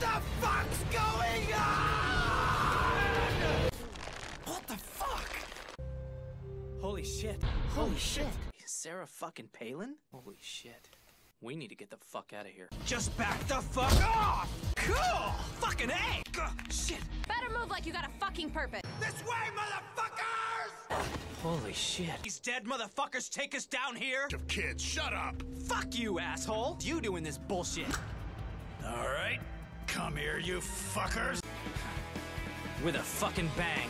the fuck's going on? What the fuck? Holy shit. Holy shit. Sarah fucking Palin? Holy shit. We need to get the fuck out of here. Just back the fuck off! Cool! Fucking A! Ugh, shit! Better move like you got a fucking purpose. This way, motherfuckers! Holy shit. These dead motherfuckers take us down here? Of kids, shut up! Fuck you, asshole! You doing this bullshit. Alright, here, you fuckers! With a fucking bang.